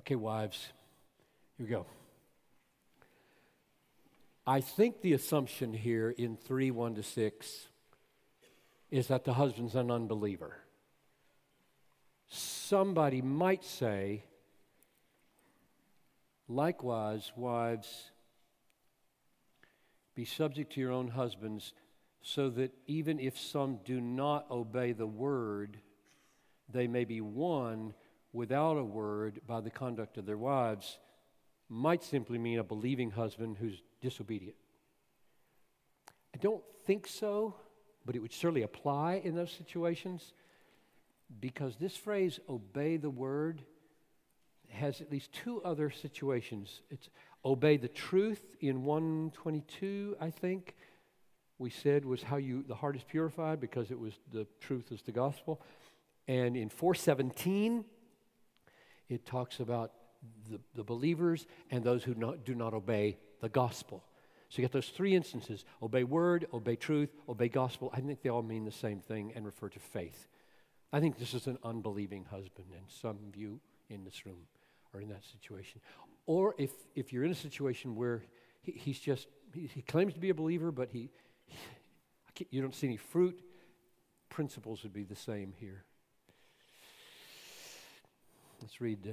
Okay, wives, here we go. I think the assumption here in 3 1 to 6 is that the husband's an unbeliever. Somebody might say, likewise, wives, be subject to your own husbands, so that even if some do not obey the word, they may be won without a word by the conduct of their wives, might simply mean a believing husband who's disobedient. I don't think so, but it would certainly apply in those situations because this phrase, obey the word, has at least two other situations. It's obey the truth in 122, I think. We said was how you the heart is purified because it was the truth is the gospel. And in 417, it talks about the, the believers and those who not, do not obey the gospel. So you get those three instances obey word, obey truth, obey gospel. I think they all mean the same thing and refer to faith. I think this is an unbelieving husband, and some of you in this room are in that situation. Or if, if you're in a situation where he, he's just, he, he, claims to be a believer, but he, he you don't see any fruit, principles would be the same here. Let's read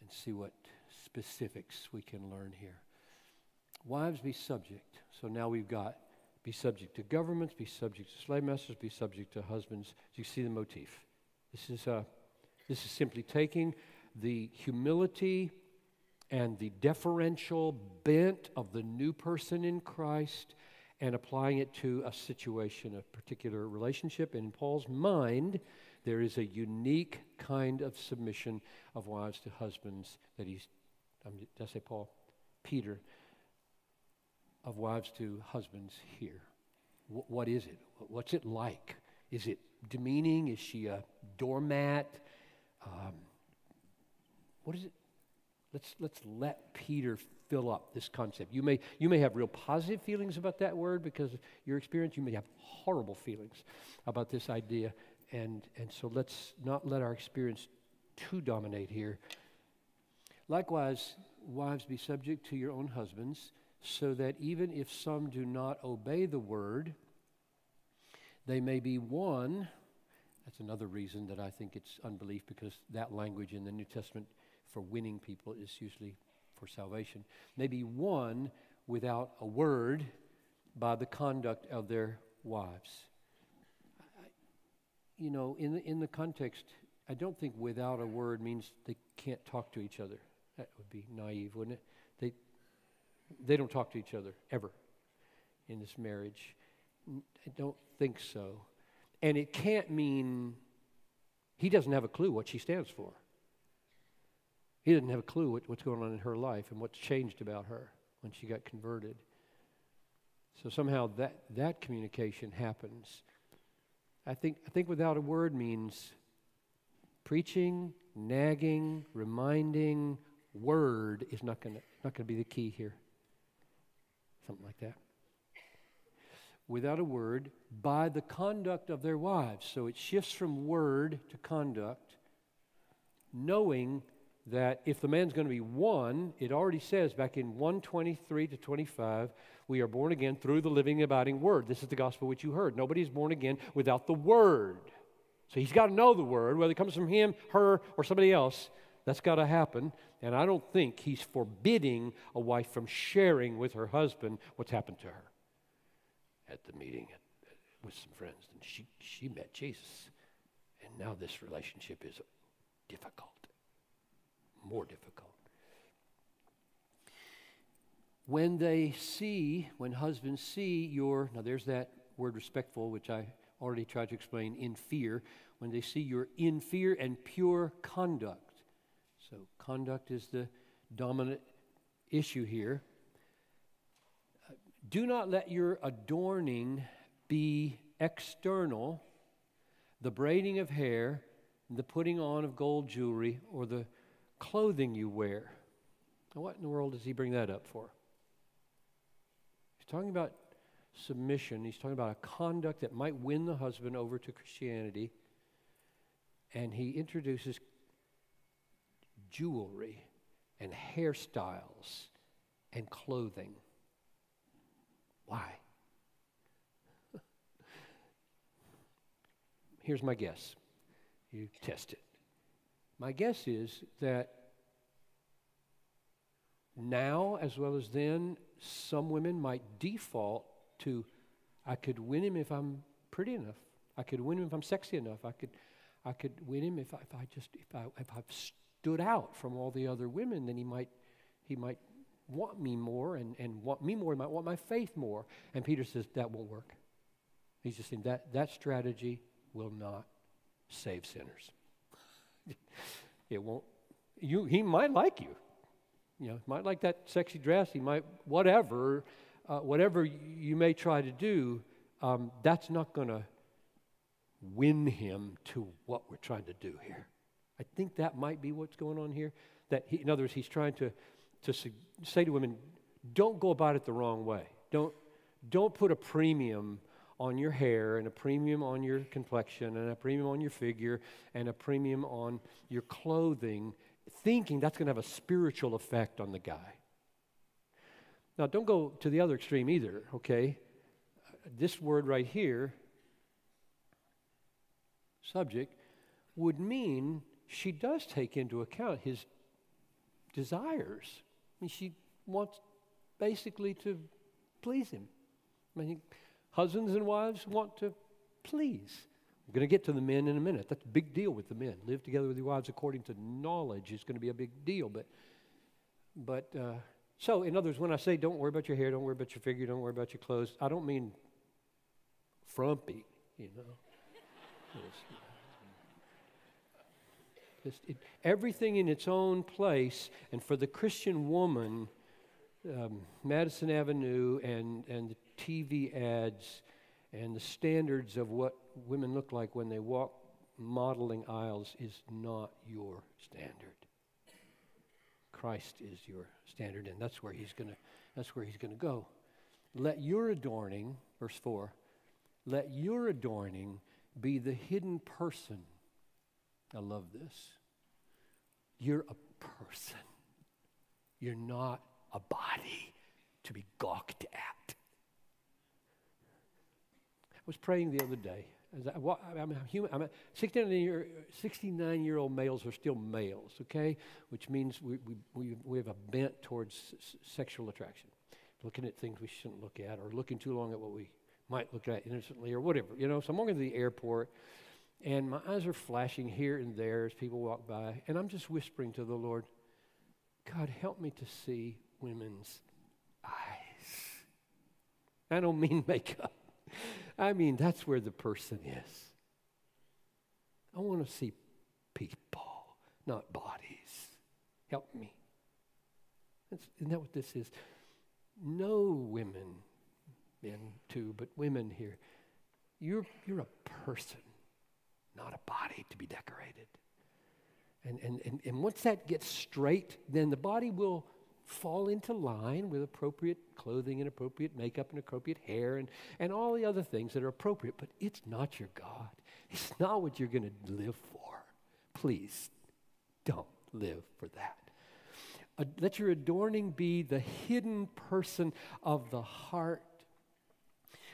and see what specifics we can learn here. Wives, be subject. So now we've got be subject to governments, be subject to slave masters, be subject to husbands. You see the motif. This is, uh, this is simply taking the humility and the deferential bent of the new person in Christ and applying it to a situation, a particular relationship. In Paul's mind, there is a unique kind of submission of wives to husbands that he's, um, did I say Paul? Peter, of wives to husbands here. W- what is it? What's it like? Is it demeaning? Is she a doormat? Um, what is it? Let's, let's let Peter fill up this concept. You may, you may have real positive feelings about that word because of your experience. You may have horrible feelings about this idea. And, and so let's not let our experience too dominate here. Likewise, wives, be subject to your own husbands, so that even if some do not obey the word, they may be won. That's another reason that I think it's unbelief because that language in the New Testament for winning people is usually for salvation. May be won without a word by the conduct of their wives. You know, in the, in the context, I don't think without a word means they can't talk to each other. That would be naive, wouldn't it? They, they don't talk to each other ever in this marriage. I don't think so. And it can't mean he doesn't have a clue what she stands for. He doesn't have a clue what, what's going on in her life and what's changed about her when she got converted. So somehow that, that communication happens. I think, I think without a word means preaching, nagging, reminding, word is not going not going to be the key here. Something like that. Without a word, by the conduct of their wives. So it shifts from word to conduct, knowing that if the man's going to be one, it already says back in 123 to 25, we are born again through the living, abiding word. This is the gospel which you heard. Nobody is born again without the word. So he's got to know the word, whether it comes from him, her, or somebody else. That's got to happen. And I don't think he's forbidding a wife from sharing with her husband what's happened to her at the meeting with some friends. And she, she met Jesus. And now this relationship is difficult, more difficult. When they see, when husbands see your, now there's that word respectful, which I already tried to explain, in fear. When they see your in fear and pure conduct so, conduct is the dominant issue here. Do not let your adorning be external, the braiding of hair, the putting on of gold jewelry, or the clothing you wear. Now, what in the world does he bring that up for? He's talking about submission. He's talking about a conduct that might win the husband over to Christianity. And he introduces jewelry and hairstyles and clothing. Why? Here's my guess. You test it. My guess is that now, as well as then, some women might default to I could win him if I'm pretty enough. I could win him if I'm sexy enough. I could, I could win him if I, if I just if I if I've stood out from all the other women. Then he might he might want me more and, and want me more. He might want my faith more. And Peter says that won't work. He's just saying that that strategy will not save sinners. it won't. You he might like you. You know, might like that sexy dress. He might whatever, uh, whatever you may try to do. Um, that's not going to win him to what we're trying to do here. I think that might be what's going on here. That he, in other words, he's trying to to say to women, don't go about it the wrong way. Don't don't put a premium on your hair and a premium on your complexion and a premium on your figure and a premium on your clothing thinking that's going to have a spiritual effect on the guy. Now, don't go to the other extreme either, okay? This word right here, subject, would mean she does take into account his desires. I mean, she wants basically to please him. I mean, husbands and wives want to please. I'm going to get to the men in a minute. That's a big deal with the men. Live together with your wives according to knowledge is going to be a big deal. But, but uh, so, in other words, when I say don't worry about your hair, don't worry about your figure, don't worry about your clothes, I don't mean frumpy, you know. Just it, everything in its own place. And for the Christian woman, um, Madison Avenue and, and the TV ads and the standards of what women look like when they walk modeling aisles is not your standard. Christ is your standard, and that's where he's going to that's where he's to go. Let your adorning, verse 4, let your adorning be the hidden person. I love this. You're a person. You're not a body to be gawked at I was praying the other day. I, am a human. I'm a 69 year, 69 year old males are still males, okay? Which means we, we, we, we have a bent towards s- sexual attraction, looking at things we shouldn't look at, or looking too long at what we might look at innocently, or whatever. You know, so I'm walking to the airport, and my eyes are flashing here and there as people walk by, and I'm just whispering to the Lord, God, help me to see women's eyes. I don't mean makeup. I mean, that's where the person is. I want to see people, not bodies. Help me. That's, isn't that what this is? No women, men too, but women here. You're, you're a person, not a body to be decorated. And, and, and, and once that gets straight, then the body will fall into line with appropriate clothing and appropriate makeup and appropriate hair and, and all the other things that are appropriate. But it's not your God. It's not what you're going to live for. Please don't live for that. Uh, let your adorning be the hidden person of the heart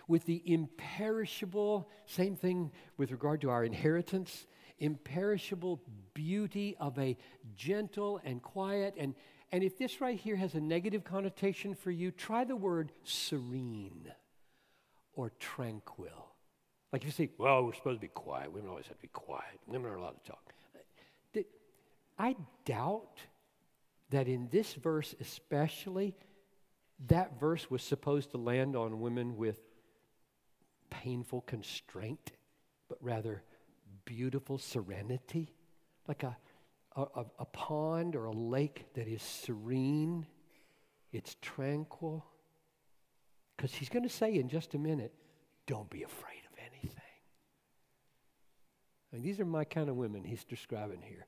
with the imperishable, same thing with regard to our inheritance, imperishable beauty of a gentle and quiet and and if this right here has a negative connotation for you, try the word serene or tranquil. Like if you say, well, we're supposed to be quiet. Women always have to be quiet. Women are allowed to talk. I doubt that in this verse, especially, that verse was supposed to land on women with painful constraint, but rather beautiful serenity. Like a, a, a, a pond or a lake that is serene, it's tranquil. Because he's going to say in just a minute, don't be afraid of anything. I mean, these are my kind of women he's describing here.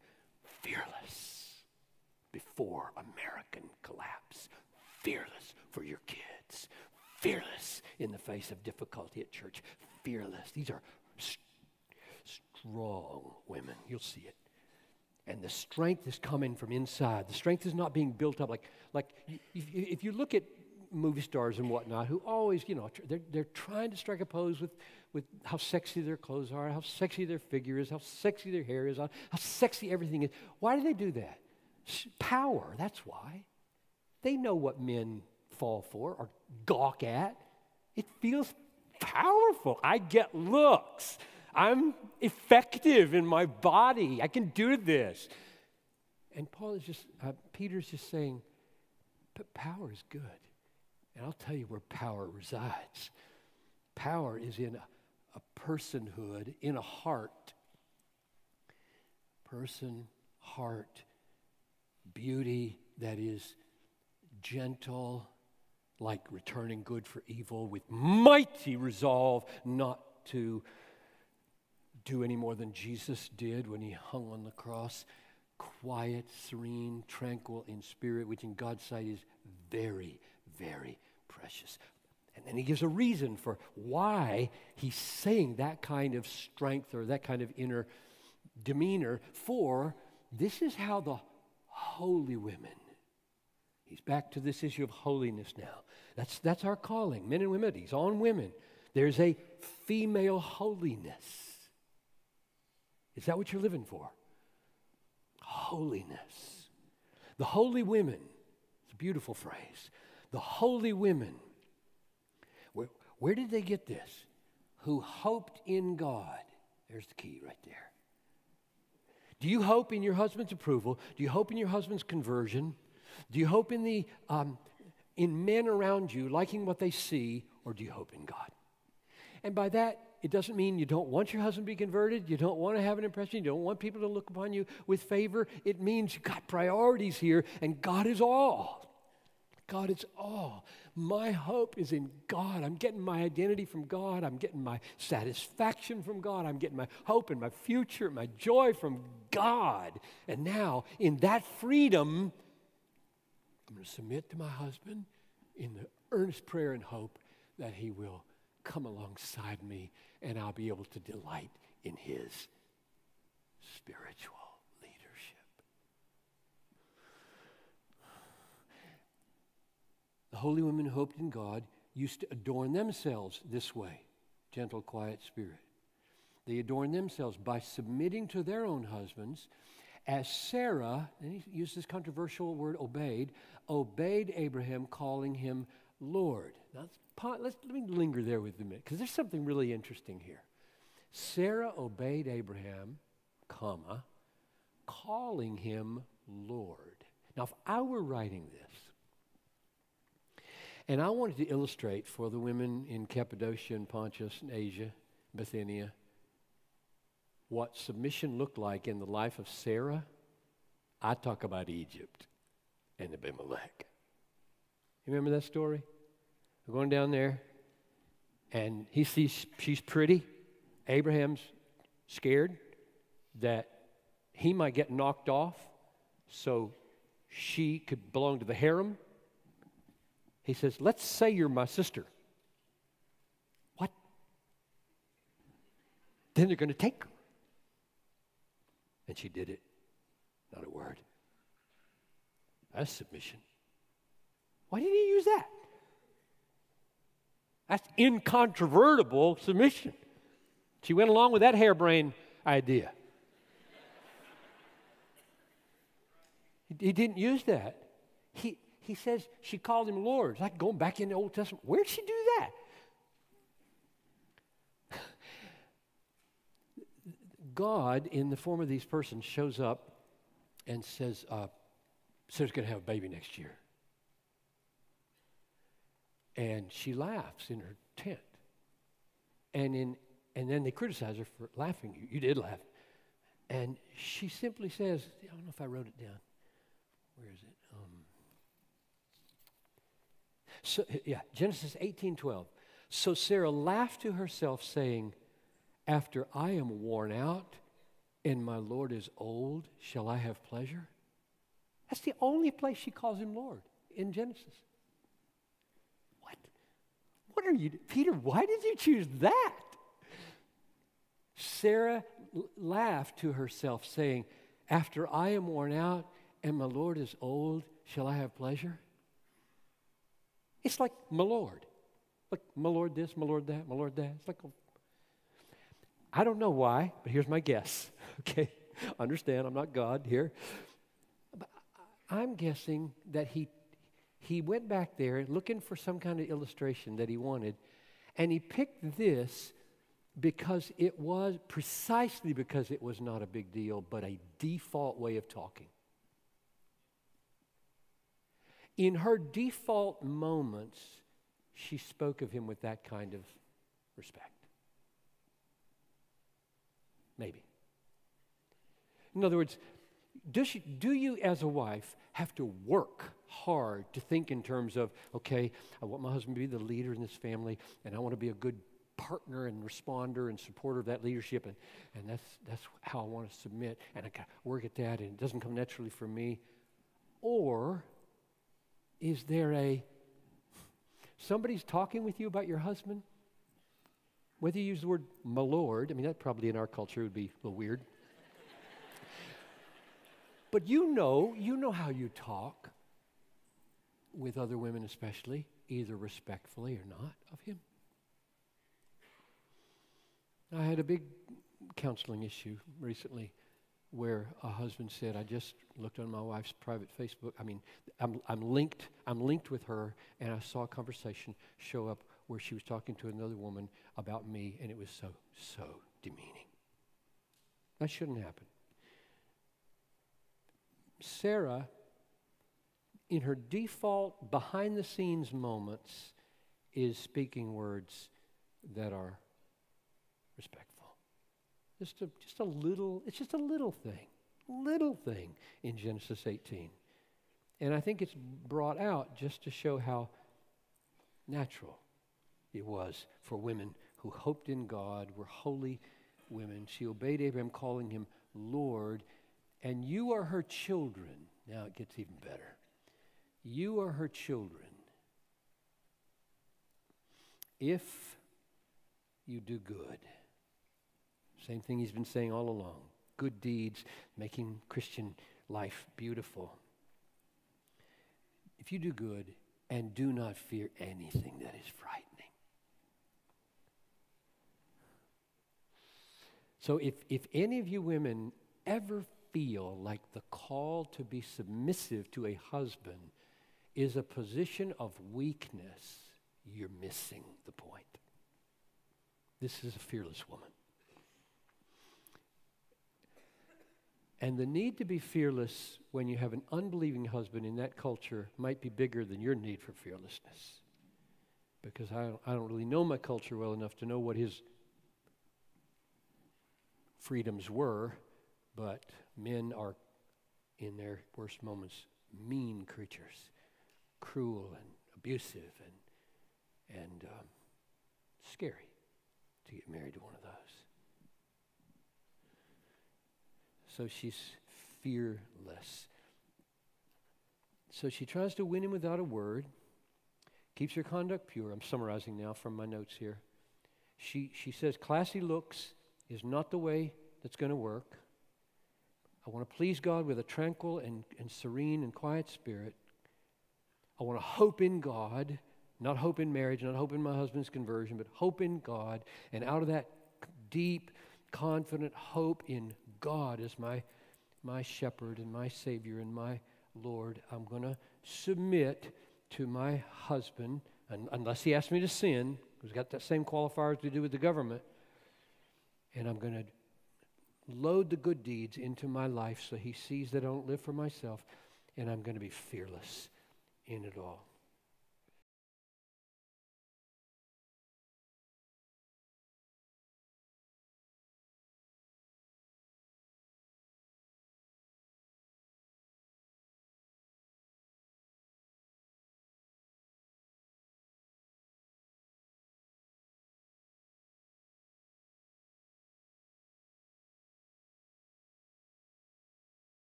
Fearless before American collapse. Fearless for your kids. Fearless in the face of difficulty at church. Fearless. These are st- strong women. You'll see it. And the strength is coming from inside. The strength is not being built up. Like, like if, if you look at movie stars and whatnot who always, you know, they're, they're trying to strike a pose with, with how sexy their clothes are, how sexy their figure is, how sexy their hair is, how sexy everything is. Why do they do that? Power, that's why. They know what men fall for or gawk at. It feels powerful. I get looks. I'm effective in my body. I can do this. And Paul is just, uh, Peter's just saying, but power is good. And I'll tell you where power resides. Power is in a, a personhood, in a heart. Person, heart, beauty that is gentle, like returning good for evil, with mighty resolve not to do any more than Jesus did when he hung on the cross. Quiet, serene, tranquil in spirit, which in God's sight is very, very precious. And then he gives a reason for why he's saying that kind of strength or that kind of inner demeanor. For this is how the holy women, he's back to this issue of holiness now. That's, that's our calling, men and women. He's on women. There's a female holiness. Is that what you're living for? Holiness. The holy women, it's a beautiful phrase. The holy women. Where, where did they get this? Who hoped in God. There's the key right there. Do you hope in your husband's approval? Do you hope in your husband's conversion? Do you hope in the um, in men around you liking what they see, or do you hope in God? And by that, it doesn't mean you don't want your husband to be converted, you don't want to have an impression, you don't want people to look upon you with favor. It means you've got priorities here, and God is all. God is all. My hope is in God. I'm getting my identity from God. I'm getting my satisfaction from God. I'm getting my hope and my future, my joy from God. And now, in that freedom, I'm going to submit to my husband in the earnest prayer and hope that he will come alongside me and I'll be able to delight in his spiritual leadership. The holy women who hoped in God used to adorn themselves this way gentle, quiet spirit. They adorn themselves by submitting to their own husbands, as Sarah, and he used this controversial word, obeyed, obeyed Abraham, calling him Lord. Now, let's, let me linger there with a minute, because there's something really interesting here. Sarah obeyed Abraham, comma, calling him Lord. Now, if I were writing this, and I wanted to illustrate for the women in Cappadocia and Pontus and Asia, Bithynia, what submission looked like in the life of Sarah. I talk about Egypt and Abimelech. You remember that story? We're going down there, and he sees she's pretty. Abraham's scared that he might get knocked off, so she could belong to the harem he says, Let's say you're my sister. What? Then they're going to take her. And she did it. Not a word. That's submission. Why didn't he use that? That's incontrovertible submission. She went along with that harebrained idea. he didn't use that. He, he says she called him Lord. It's like going back in the Old Testament. Where'd she do that? God, in the form of these persons, shows up and says, uh, Sarah's going to have a baby next year. And she laughs in her tent. And, in, and then they criticize her for laughing. You, you did laugh. And she simply says, I don't know if I wrote it down. Where is it? Um, so, yeah, Genesis 18 12. So Sarah laughed to herself, saying, After I am worn out and my Lord is old, shall I have pleasure? That's the only place she calls him Lord in Genesis. What? Are you, Peter, why did you choose that? Sarah laughed to herself, saying, After I am worn out and my Lord is old, shall I have pleasure? It's like my Lord. Like my Lord this, my Lord that, my Lord that. It's like, I don't know why, but here's my guess. Okay? Understand, I'm not God here. But I'm guessing that he, he went back there looking for some kind of illustration that he wanted, and he picked this because it was precisely because it was not a big deal, but a default way of talking. In her default moments, she spoke of him with that kind of respect. Maybe. In other words, does do you as a wife have to work hard to think in terms of, okay, I want my husband to be the leader in this family, and I want to be a good partner and responder and supporter of that leadership, and, and that's, that's how I want to submit, and I got work at that, and it doesn't come naturally for me? Or is there a somebody's talking with you about your husband? Whether you use the word my lord, I mean, that probably in our culture would be a little weird. but you know, you know how you talk with other women, especially, either respectfully or not, of him. I had a big counseling issue recently where a husband said, I just looked on my wife's private Facebook. I mean, I'm, I'm, linked, I'm linked with her, and I saw a conversation show up where she was talking to another woman about me, and it was so, so demeaning. That shouldn't happen. Sarah, in her default behind the scenes moments, is speaking words that are respectful. Just a, just a little, it's just a little thing, little thing in Genesis 18. And I think it's brought out just to show how natural it was for women who hoped in God, were holy women. She obeyed Abraham, calling him Lord, and you are her children. Now it gets even better. You are her children if you do good. Same thing he's been saying all along good deeds, making Christian life beautiful. If you do good and do not fear anything that is frightening. So if, if any of you women ever feel like the call to be submissive to a husband is a position of weakness, you're missing the point. This is a fearless woman. And the need to be fearless when you have an unbelieving husband in that culture might be bigger than your need for fearlessness. Because I don't, I don't really know my culture well enough to know what his freedoms were, but men are, in their worst moments, mean creatures, cruel and abusive and, and um, scary to get married to one of those. So she's fearless. So she tries to win him without a word, keeps her conduct pure. I'm summarizing now from my notes here. She, she says, classy looks is not the way that's going to work. I want to please God with a tranquil and, and serene and quiet spirit. I want to hope in God, not hope in marriage, not hope in my husband's conversion, but hope in God. And out of that deep, confident hope in God as my, my shepherd and my Savior and my Lord. I'm going to submit to my husband, and, unless he asks me to sin, he's got that same qualifier to do with the government. And I'm going to load the good deeds into my life so he sees that I don't live for myself, and I'm going to be fearless in it all.